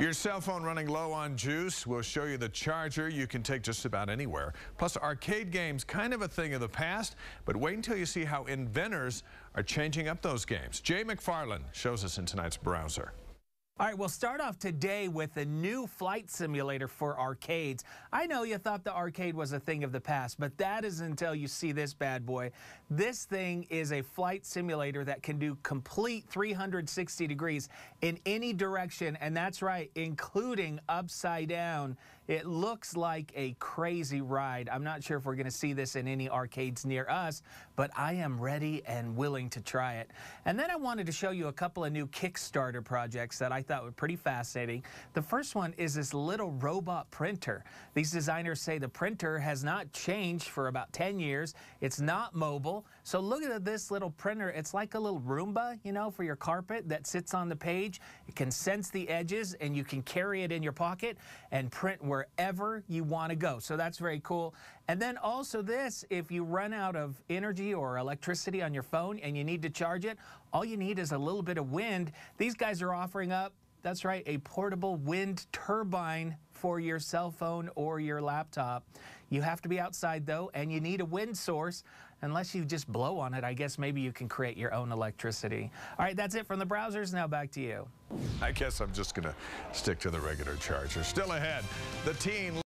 Your cell phone running low on juice We'll show you the charger you can take just about anywhere. Plus, arcade games, kind of a thing of the past, but wait until you see how inventors are changing up those games. Jay McFarland shows us in tonight's browser. All right, we'll start off today with a new flight simulator for arcades. I know you thought the arcade was a thing of the past, but that is until you see this bad boy. This thing is a flight simulator that can do complete 360 degrees in any direction, and that's right, including upside down. It looks like a crazy ride. I'm not sure if we're going to see this in any arcades near us, but I am ready and willing to try it. And then I wanted to show you a couple of new Kickstarter projects that I thought were pretty fascinating. The first one is this little robot printer. These designers say the printer has not changed for about 10 years. It's not mobile. So look at this little printer. It's like a little Roomba, you know, for your carpet that sits on the page. It can sense the edges and you can carry it in your pocket and print wherever you want to go. So that's very cool. And then also this, if you run out of energy or electricity on your phone and you need to charge it, all you need is a little bit of wind. These guys are offering up that's right, a portable wind turbine for your cell phone or your laptop. You have to be outside though, and you need a wind source. Unless you just blow on it, I guess maybe you can create your own electricity. All right, that's it from the browsers. Now back to you. I guess I'm just going to stick to the regular charger. Still ahead, the teen